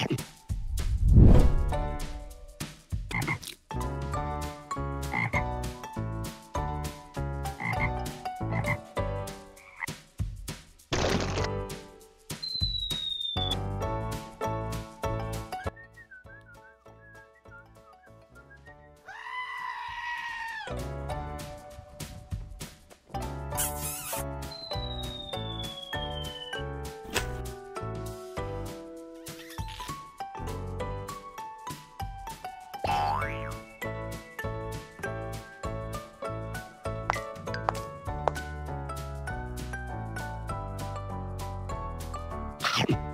you Yeah.